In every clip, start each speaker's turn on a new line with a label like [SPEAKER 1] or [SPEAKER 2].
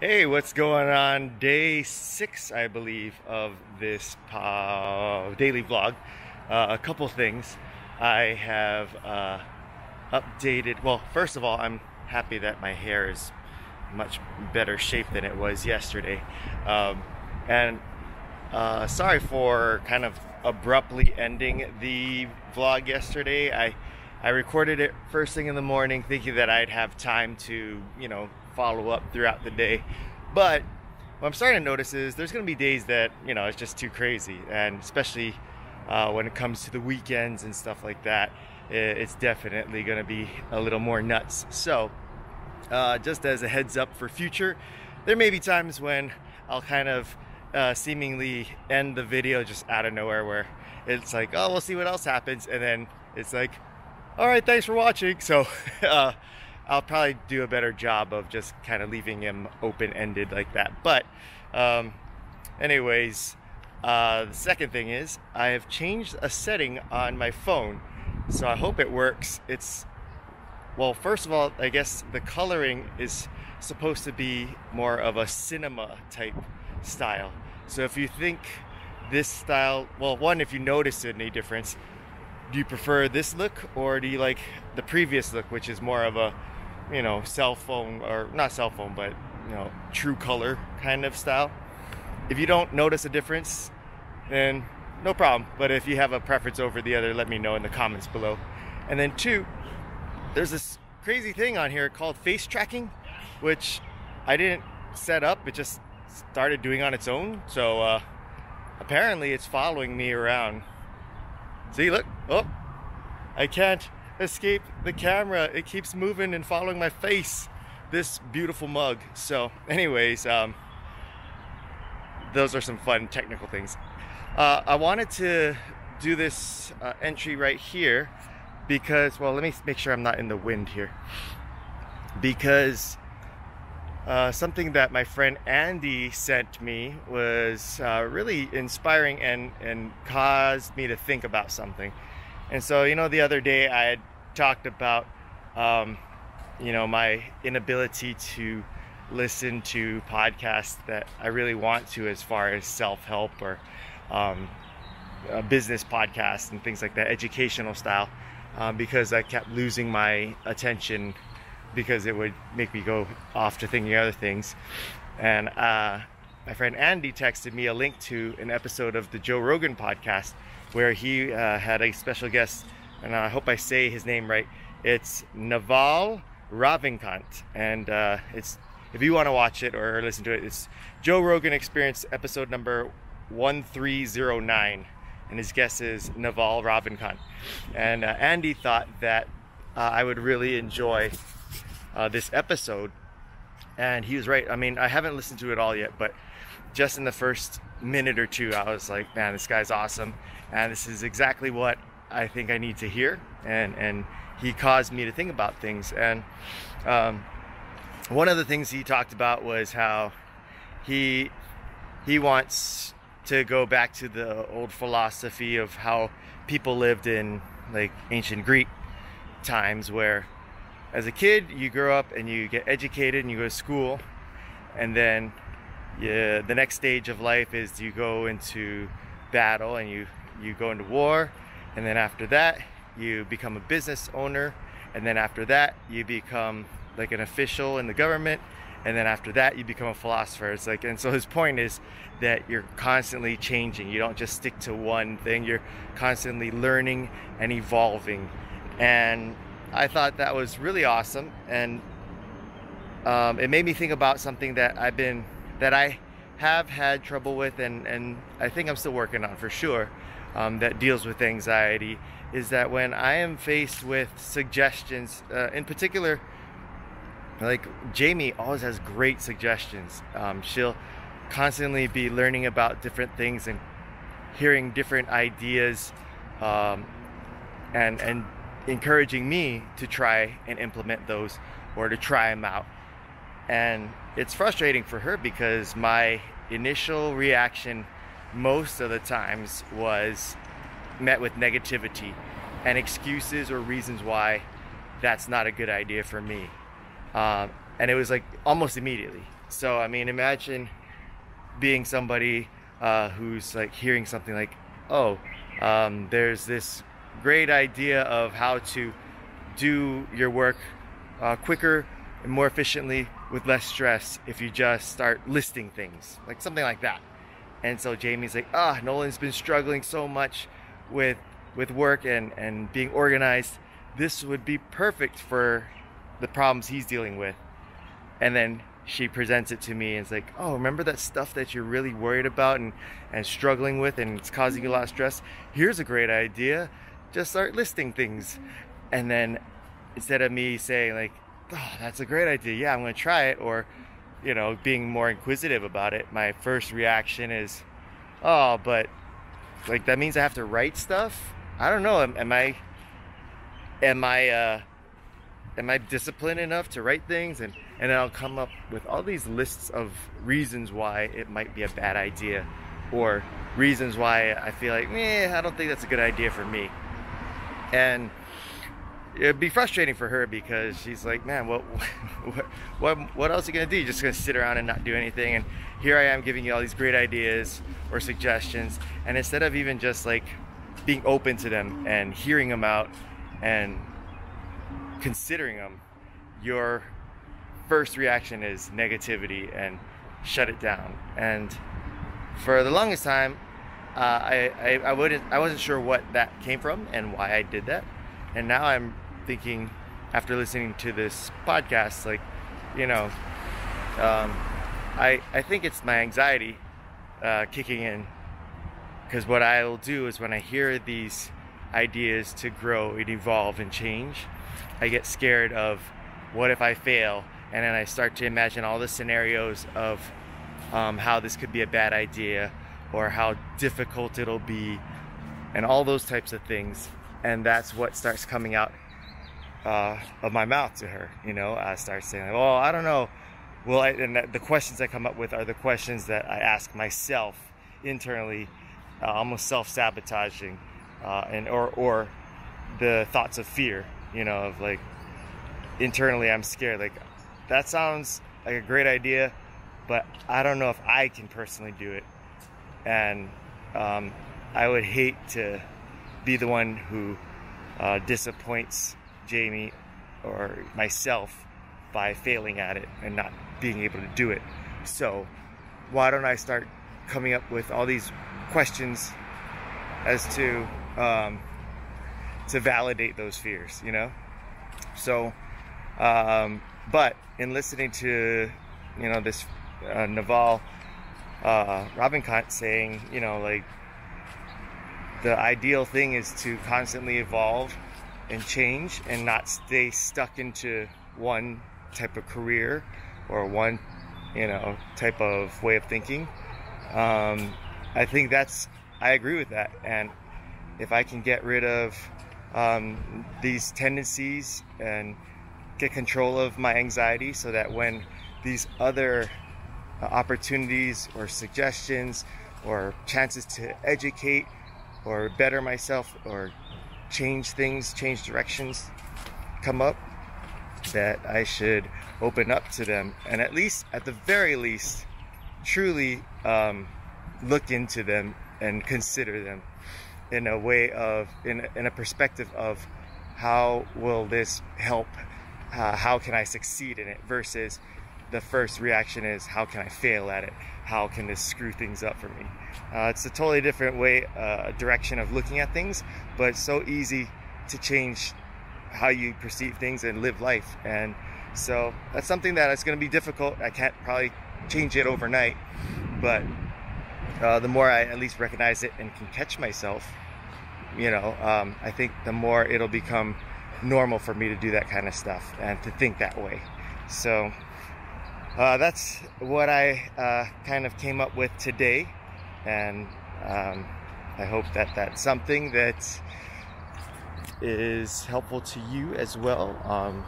[SPEAKER 1] Hey, what's going on? Day six, I believe, of this uh, daily vlog. Uh, a couple things. I have uh, updated. Well, first of all, I'm happy that my hair is much better shape than it was yesterday. Um, and uh, sorry for kind of abruptly ending the vlog yesterday. I I recorded it first thing in the morning, thinking that I'd have time to, you know, follow up throughout the day. But what I'm starting to notice is there's going to be days that, you know, it's just too crazy. And especially uh, when it comes to the weekends and stuff like that, it's definitely going to be a little more nuts. So, uh, just as a heads up for future, there may be times when I'll kind of uh, seemingly end the video just out of nowhere where it's like, oh, we'll see what else happens. And then it's like, all right, thanks for watching. So uh, I'll probably do a better job of just kind of leaving him open-ended like that. But um, anyways, uh, the second thing is I have changed a setting on my phone. So I hope it works. It's, well, first of all, I guess the coloring is supposed to be more of a cinema type style. So if you think this style, well, one, if you notice any difference, do you prefer this look or do you like the previous look, which is more of a, you know, cell phone or not cell phone, but you know, true color kind of style? If you don't notice a difference, then no problem. But if you have a preference over the other, let me know in the comments below. And then two, there's this crazy thing on here called face tracking, which I didn't set up. It just started doing on its own. So uh, apparently it's following me around See, look. Oh, I can't escape the camera. It keeps moving and following my face. This beautiful mug. So, anyways, um, those are some fun technical things. Uh, I wanted to do this uh, entry right here because, well, let me make sure I'm not in the wind here. Because uh, something that my friend Andy sent me was uh, really inspiring and, and caused me to think about something. And so, you know, the other day I had talked about, um, you know, my inability to listen to podcasts that I really want to as far as self-help or um, business podcasts and things like that, educational style, um, because I kept losing my attention because it would make me go off to thinking other things. And uh, my friend Andy texted me a link to an episode of the Joe Rogan podcast where he uh, had a special guest, and I hope I say his name right. It's Naval Ravikant, and uh, it's if you want to watch it or listen to it, it's Joe Rogan Experience episode number 1309, and his guest is Naval Ravikant. And uh, Andy thought that uh, I would really enjoy uh, this episode. And he was right. I mean, I haven't listened to it all yet, but just in the first minute or two, I was like, man, this guy's awesome. And this is exactly what I think I need to hear. And, and he caused me to think about things. And um, one of the things he talked about was how he, he wants to go back to the old philosophy of how people lived in like ancient Greek times where as a kid, you grow up and you get educated and you go to school, and then you, the next stage of life is you go into battle and you you go into war, and then after that you become a business owner, and then after that you become like an official in the government, and then after that you become a philosopher. It's like, and so his point is that you're constantly changing. You don't just stick to one thing. You're constantly learning and evolving, and I thought that was really awesome, and um, it made me think about something that I've been that I have had trouble with, and and I think I'm still working on for sure. Um, that deals with anxiety is that when I am faced with suggestions, uh, in particular, like Jamie always has great suggestions. Um, she'll constantly be learning about different things and hearing different ideas um, and and encouraging me to try and implement those or to try them out. And it's frustrating for her because my initial reaction most of the times was met with negativity and excuses or reasons why that's not a good idea for me. Um, and it was like almost immediately. So, I mean, imagine being somebody uh, who's like hearing something like, oh, um, there's this great idea of how to do your work uh, quicker and more efficiently with less stress if you just start listing things, like something like that. And so Jamie's like, ah, Nolan's been struggling so much with with work and, and being organized. This would be perfect for the problems he's dealing with. And then she presents it to me and it's like, oh, remember that stuff that you're really worried about and, and struggling with and it's causing you a lot of stress? Here's a great idea. Just start listing things. And then instead of me saying like, oh, that's a great idea. Yeah, I'm going to try it. Or, you know, being more inquisitive about it, my first reaction is, oh, but like that means I have to write stuff. I don't know. Am, am I, am I, uh, am I disciplined enough to write things? And, and I'll come up with all these lists of reasons why it might be a bad idea or reasons why I feel like, eh, I don't think that's a good idea for me. And it'd be frustrating for her because she's like, man, what, what, what, what else are you gonna do? You're just gonna sit around and not do anything. And here I am giving you all these great ideas or suggestions. And instead of even just like being open to them and hearing them out and considering them, your first reaction is negativity and shut it down. And for the longest time, uh, I, I, I wouldn't I wasn't sure what that came from and why I did that. And now I'm thinking after listening to this podcast, like, you know, um, I I think it's my anxiety uh, kicking in because what I'll do is when I hear these ideas to grow and evolve and change, I get scared of what if I fail, and then I start to imagine all the scenarios of um, how this could be a bad idea or how difficult it'll be, and all those types of things. And that's what starts coming out uh, of my mouth to her. You know, I start saying, "Oh, I don't know." Well, I, and the questions I come up with are the questions that I ask myself internally, uh, almost self-sabotaging, uh, and or or the thoughts of fear. You know, of like internally, I'm scared. Like that sounds like a great idea, but I don't know if I can personally do it, and um, I would hate to be the one who uh, disappoints Jamie or myself by failing at it and not being able to do it. So, why don't I start coming up with all these questions as to um, to validate those fears, you know? So, um, but in listening to you know this uh, Naval uh, Ravikant saying, you know, like the ideal thing is to constantly evolve and change and not stay stuck into one type of career or one you know type of way of thinking. Um, i think that's i agree with that. And if i can get rid of um, these tendencies and get control of my anxiety so that when these other uh, opportunities or suggestions or chances to educate or better myself or change things, change directions come up, that I should open up to them and at least, at the very least, truly um, look into them and consider them in a way of, in, in a perspective of how will this help? Uh, how can I succeed in it versus the first reaction is how can I fail at it? How can this screw things up for me? Uh, it's a totally different way, uh, direction of looking at things, but it's so easy to change how you perceive things and live life. And so that's something that is going to be difficult. I can't probably change it overnight, but uh, the more I at least recognize it and can catch myself, you know, um, I think the more it'll become normal for me to do that kind of stuff and to think that way. So uh, that's what I uh, kind of came up with today, and um, I hope that that's something that is helpful to you as well. Um,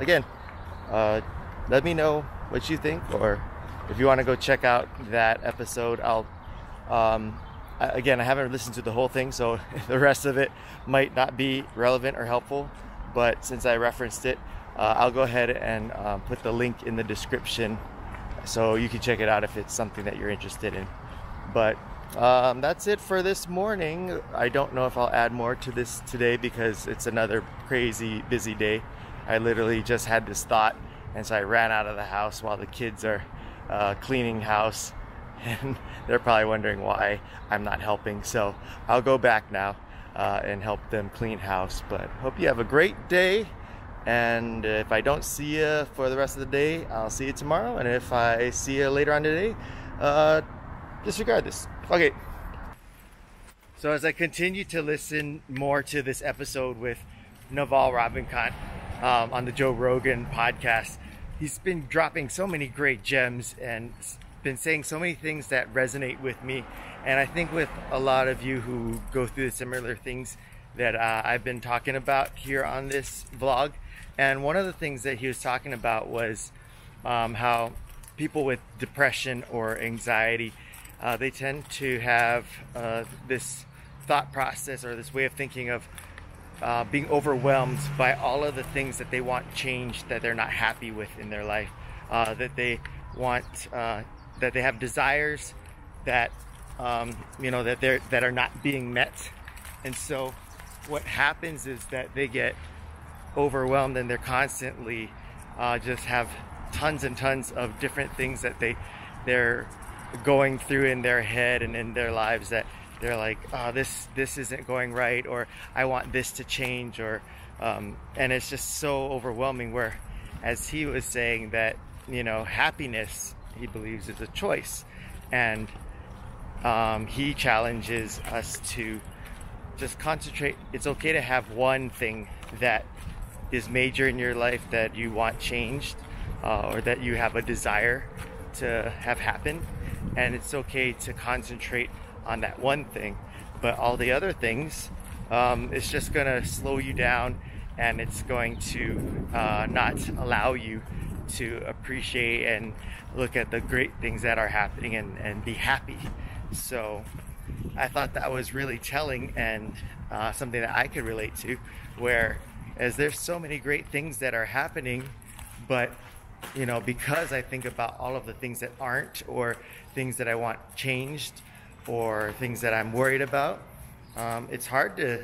[SPEAKER 1] again, uh, let me know what you think, or if you want to go check out that episode, I'll. Um, again, I haven't listened to the whole thing, so the rest of it might not be relevant or helpful. But since I referenced it, uh, I'll go ahead and uh, put the link in the description So you can check it out if it's something that you're interested in. But um, that's it for this morning. I don't know if I'll add more to this today because it's another crazy busy day. I literally just had this thought, and so I ran out of the house while the kids are uh, cleaning house, and they're probably wondering why I'm not helping. So I'll go back now uh, and help them clean house. But hope you have a great day. And if I don't see you for the rest of the day, I'll see you tomorrow. And if I see you later on today, uh, disregard this. Okay. So as I continue to listen more to this episode with Naval Ravikant um, on the Joe Rogan podcast, he's been dropping so many great gems and been saying so many things that resonate with me. And I think with a lot of you who go through the similar things that uh, I've been talking about here on this vlog. And one of the things that he was talking about was um, how people with depression or anxiety uh, they tend to have uh, this thought process or this way of thinking of uh, being overwhelmed by all of the things that they want changed that they're not happy with in their life, uh, that they want, uh, that they have desires that um, you know that they're that are not being met, and so what happens is that they get overwhelmed and they're constantly uh, just have tons and tons of different things that they they're going through in their head and in their lives that they're like, oh, this this isn't going right, or I want this to change, or um, and it's just so overwhelming. Where, as he was saying that you know, happiness he believes is a choice, and um, he challenges us to just concentrate. It's okay to have one thing that is major in your life that you want changed, uh, or that you have a desire to have happen. And it's okay to concentrate on that one thing. But all the other things um, it's just going to slow you down and it's going to uh, not allow you to appreciate and look at the great things that are happening and, and be happy. So i thought that was really telling and uh, something that i could relate to where as there's so many great things that are happening but you know, because I think about all of the things that aren't, or things that I want changed, or things that I'm worried about, um, it's hard to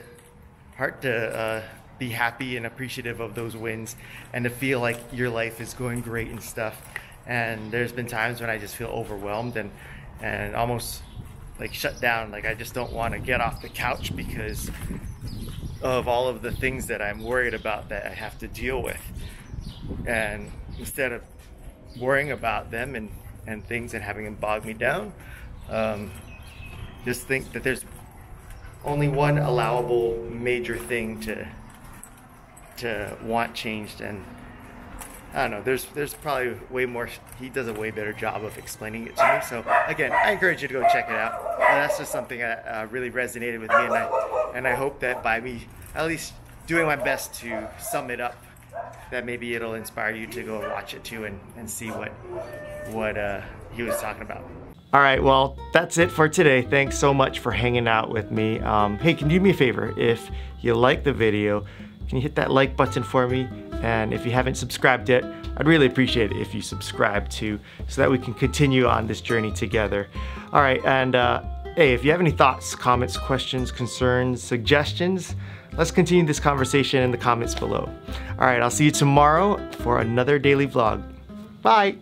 [SPEAKER 1] hard to uh, be happy and appreciative of those wins, and to feel like your life is going great and stuff. And there's been times when I just feel overwhelmed and and almost like shut down. Like I just don't want to get off the couch because of all of the things that I'm worried about that I have to deal with. And instead of worrying about them and, and things and having them bog me down, um, just think that there's only one allowable major thing to to want changed and I don't know. There's there's probably way more. He does a way better job of explaining it to me. So again, I encourage you to go check it out. And that's just something that uh, really resonated with me, and I and I hope that by me at least doing my best to sum it up that maybe it'll inspire you to go watch it too and, and see what what uh, he was talking about. All right, well, that's it for today. Thanks so much for hanging out with me. Um, hey, can you do me a favor? If you like the video, can you hit that like button for me? And if you haven't subscribed yet, I'd really appreciate it if you subscribe too, so that we can continue on this journey together. All right, and uh, hey, if you have any thoughts, comments, questions, concerns, suggestions, Let's continue this conversation in the comments below. All right, I'll see you tomorrow for another daily vlog. Bye.